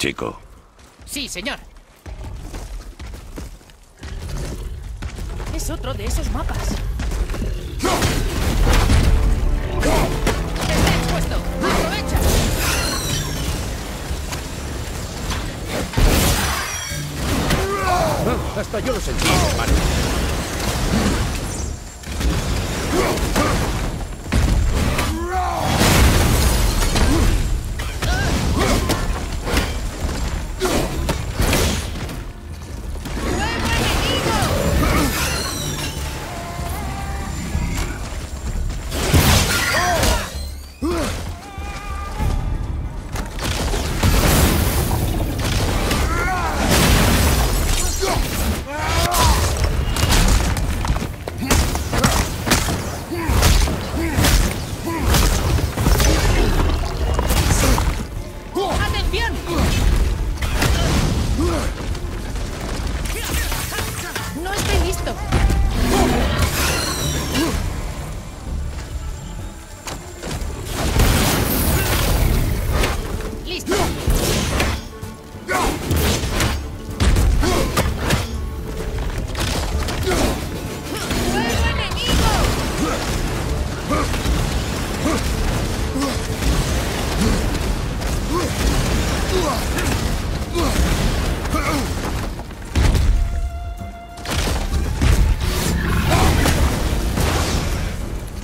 Chico, Sí, señor. Es otro de esos mapas. ¡Está expuesto! ¡Aprovecha! Hasta yo lo sentí, hermano. 变色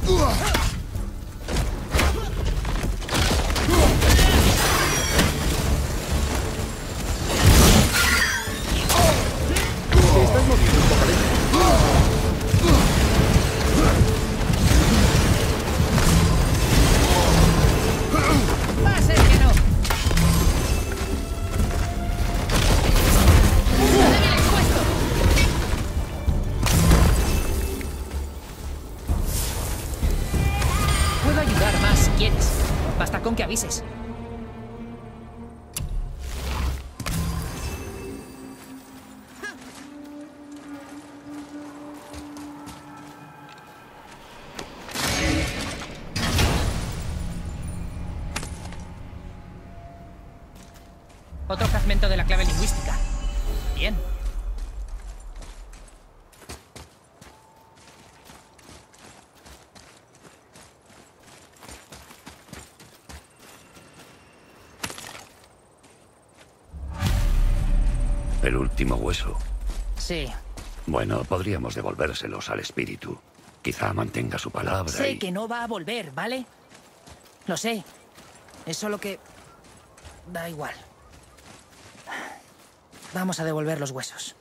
우! Quieres. Basta con que avises. Otro fragmento de la clave lingüística. Bien. El último hueso. Sí. Bueno, podríamos devolvérselos al espíritu. Quizá mantenga su palabra Sé y... que no va a volver, ¿vale? Lo sé. Es solo que... Da igual. Vamos a devolver los huesos.